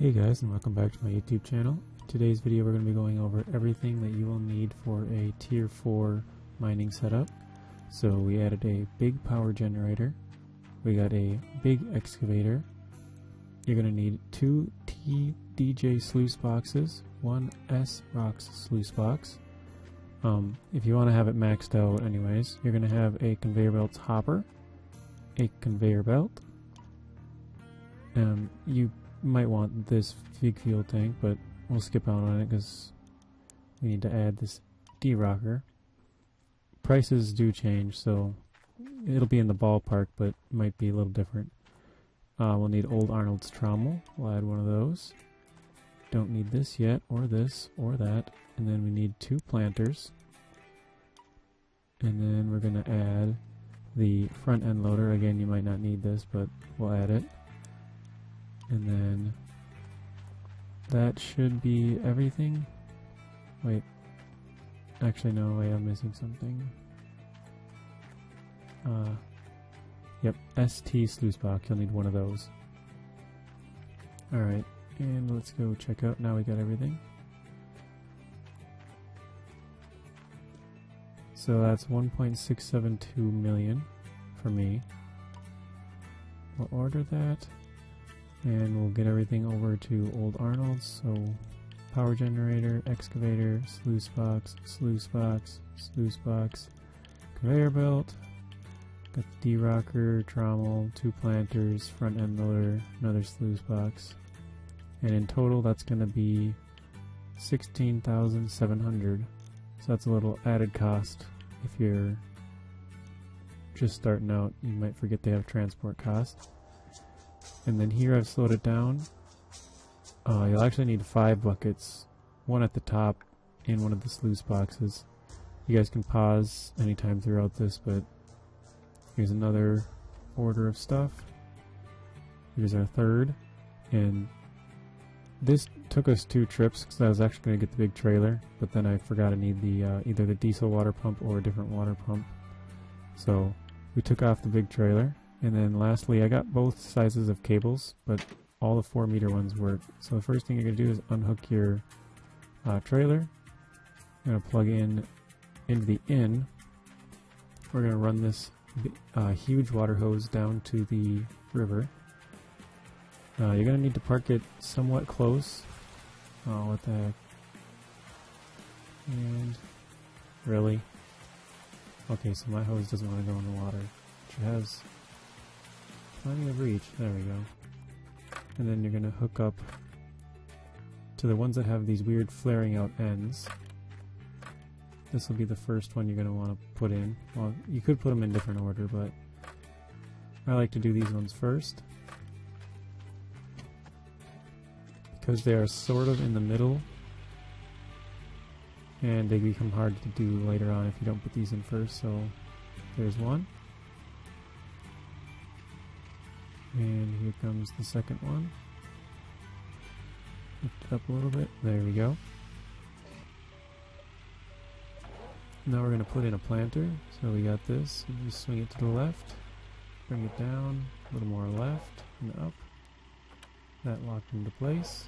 Hey guys and welcome back to my YouTube channel. In today's video we're going to be going over everything that you will need for a tier 4 mining setup. So we added a big power generator, we got a big excavator, you're going to need two TDJ sluice boxes, one S-Rocks sluice box. Um, if you want to have it maxed out anyways, you're going to have a conveyor belt hopper, a conveyor belt, um, you might want this big fuel tank, but we'll skip out on it because we need to add this Derocker. Prices do change, so it'll be in the ballpark, but might be a little different. Uh, we'll need Old Arnold's trommel. We'll add one of those. Don't need this yet, or this, or that. And then we need two planters. And then we're going to add the front end loader. Again, you might not need this, but we'll add it. And then that should be everything. Wait. Actually, no, wait, I'm missing something. Uh, yep, ST sluice box. You'll need one of those. Alright, and let's go check out. Now we got everything. So that's 1.672 million for me. We'll order that and we'll get everything over to Old Arnold's. So power generator, excavator, sluice box, sluice box, sluice box, conveyor belt, got the Derocker, trommel, two planters, front end loader, another sluice box. And in total that's going to be 16,700. So that's a little added cost if you're just starting out. You might forget they have transport costs. And then here I've slowed it down. Uh, you'll actually need five buckets, one at the top and one of the sluice boxes. You guys can pause anytime throughout this, but here's another order of stuff. Here's our third, and this took us two trips because I was actually going to get the big trailer, but then I forgot I need the uh, either the diesel water pump or a different water pump. So we took off the big trailer, and then lastly, I got both sizes of cables, but all the 4 meter ones work. So the first thing you're going to do is unhook your uh, trailer. You're going to plug in into the in. We're going to run this uh, huge water hose down to the river. Uh, you're going to need to park it somewhat close. Oh, what the heck. And really? Okay, so my hose doesn't want to go in the water. Which has Plenty of reach. There we go. And then you're going to hook up to the ones that have these weird flaring out ends. This will be the first one you're going to want to put in. Well, you could put them in different order, but I like to do these ones first. Because they are sort of in the middle. And they become hard to do later on if you don't put these in first, so there's one. And here comes the second one. Lift it up a little bit. There we go. Now we're going to put in a planter. So we got this. Just swing it to the left. Bring it down. A little more left and up. That locked into place.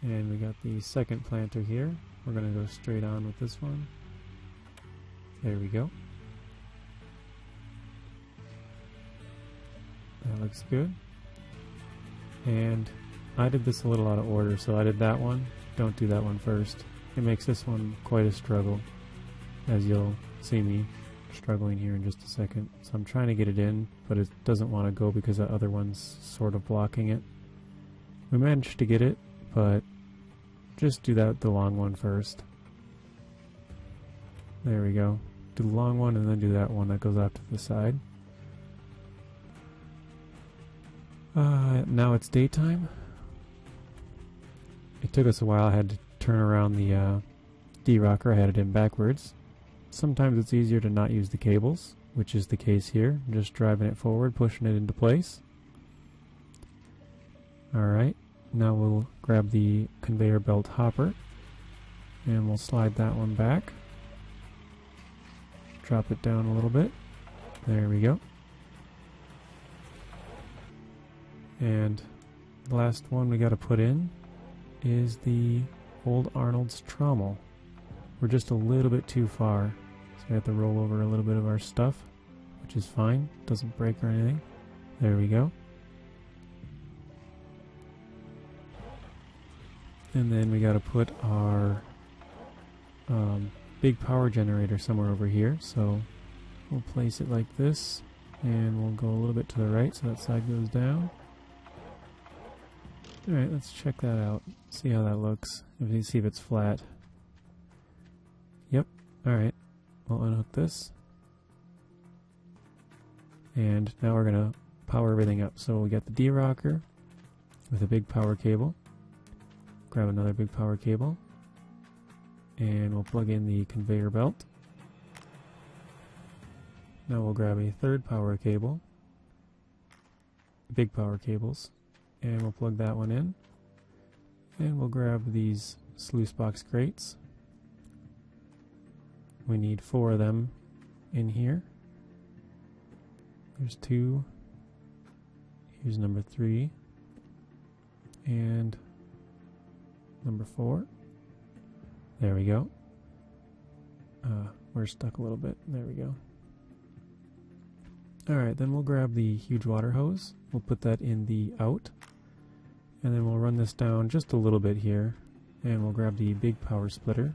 And we got the second planter here. We're going to go straight on with this one. There we go. That looks good. And I did this a little out of order, so I did that one. Don't do that one first. It makes this one quite a struggle, as you'll see me struggling here in just a second. So I'm trying to get it in, but it doesn't want to go because that other one's sort of blocking it. We managed to get it, but just do that the long one first. There we go. Do the long one and then do that one that goes off to the side. Uh, now it's daytime. It took us a while. I had to turn around the uh, Derocker. I had it in backwards. Sometimes it's easier to not use the cables, which is the case here. I'm just driving it forward, pushing it into place. Alright, now we'll grab the conveyor belt hopper and we'll slide that one back. Drop it down a little bit. There we go. And the last one we got to put in is the old Arnold's trommel. We're just a little bit too far, so we have to roll over a little bit of our stuff, which is fine. Doesn't break or anything. There we go. And then we got to put our um, big power generator somewhere over here. So we'll place it like this, and we'll go a little bit to the right so that side goes down. Alright, let's check that out. See how that looks. If you see if it's flat. Yep. Alright. We'll unhook this. And now we're going to power everything up. So we got the Derocker with a big power cable. Grab another big power cable. And we'll plug in the conveyor belt. Now we'll grab a third power cable. Big power cables. And we'll plug that one in. And we'll grab these sluice box grates. We need four of them in here. There's two. Here's number three. And number four. There we go. Uh, we're stuck a little bit. There we go. Alright, then we'll grab the huge water hose. We'll put that in the out. And then we'll run this down just a little bit here. And we'll grab the big power splitter.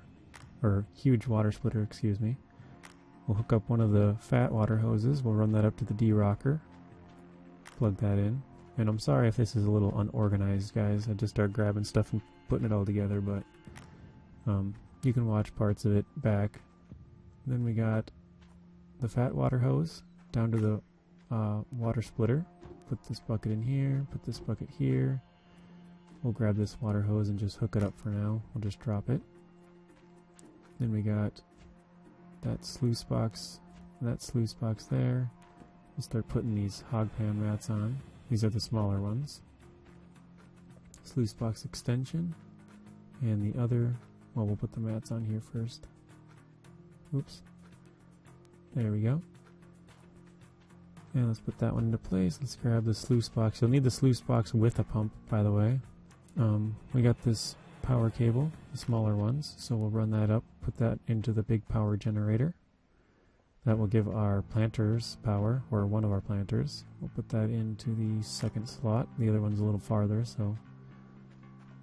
Or huge water splitter, excuse me. We'll hook up one of the fat water hoses. We'll run that up to the Derocker. Plug that in. And I'm sorry if this is a little unorganized, guys. I just start grabbing stuff and putting it all together, but um, you can watch parts of it back. Then we got the fat water hose down to the uh, water splitter. Put this bucket in here, put this bucket here. We'll grab this water hose and just hook it up for now. We'll just drop it. Then we got that sluice box, that sluice box there. We'll start putting these hog pan mats on. These are the smaller ones. Sluice box extension. And the other, well, we'll put the mats on here first. Oops. There we go. And let's put that one into place. Let's grab the sluice box. You'll need the sluice box with a pump, by the way. Um, we got this power cable, the smaller ones, so we'll run that up, put that into the big power generator. That will give our planters power, or one of our planters. We'll put that into the second slot. The other one's a little farther, so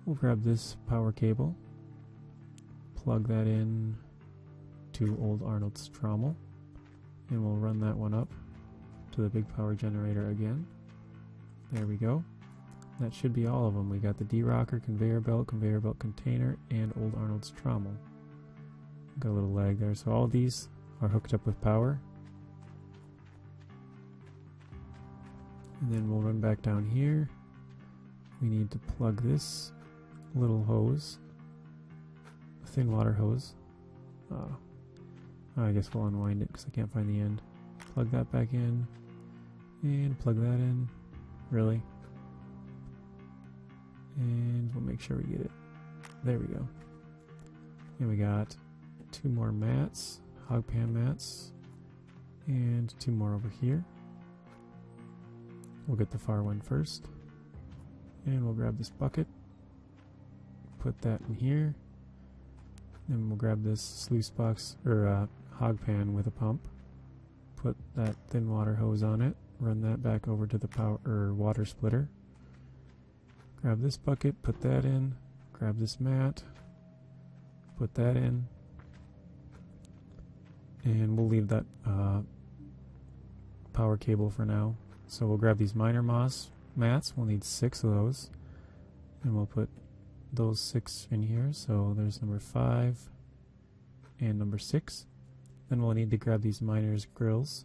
we'll grab this power cable, plug that in to old Arnold's trommel, and we'll run that one up to the big power generator again. There we go. That should be all of them. We got the Derocker, conveyor belt, conveyor belt container, and old Arnold's trommel. Got a little lag there. So all these are hooked up with power. And then we'll run back down here. We need to plug this little hose, thin water hose. Uh, I guess we'll unwind it because I can't find the end. Plug that back in. And plug that in. Really? And we'll make sure we get it. There we go. And we got two more mats, hog pan mats, and two more over here. We'll get the far one first. And we'll grab this bucket, put that in here. Then we'll grab this sluice box, or uh, hog pan with a pump. Put that thin water hose on it, run that back over to the power or water splitter. Grab this bucket, put that in. Grab this mat, put that in. And we'll leave that uh, power cable for now. So we'll grab these miner moss mats. We'll need six of those. And we'll put those six in here. So there's number five and number six. Then we'll need to grab these miners grills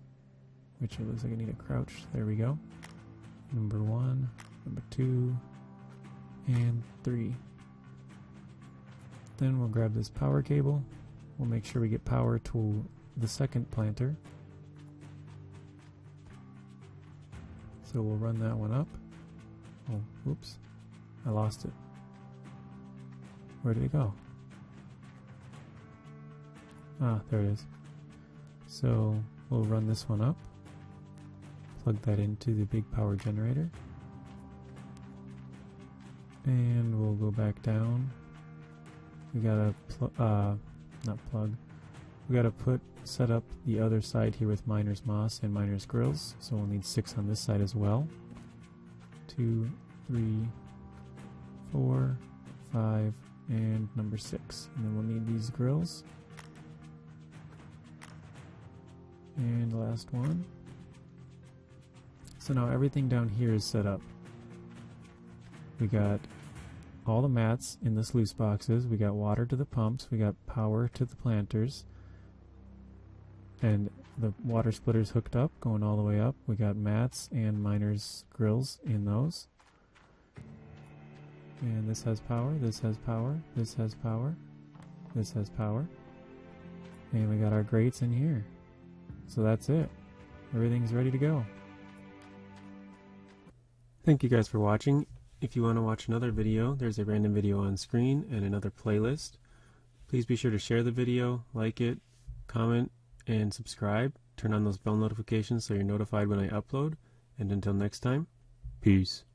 which it looks like I need a crouch. There we go. Number one, number two, and three. Then we'll grab this power cable. We'll make sure we get power to the second planter. So we'll run that one up. Oh, whoops. I lost it. Where did it go? Ah, there it is. So we'll run this one up plug that into the big power generator. And we'll go back down. We gotta, pl uh, not plug. We gotta put, set up the other side here with Miner's Moss and Miner's Grills. So we'll need six on this side as well. Two, three, four, five, and number six. And then we'll need these grills. And last one. So now everything down here is set up. We got all the mats in the sluice boxes. We got water to the pumps. We got power to the planters. And the water splitters hooked up, going all the way up. We got mats and miners grills in those. And this has power, this has power, this has power, this has power. And we got our grates in here. So that's it. Everything's ready to go. Thank you guys for watching. If you want to watch another video, there's a random video on screen and another playlist. Please be sure to share the video, like it, comment, and subscribe. Turn on those bell notifications so you're notified when I upload. And until next time, peace.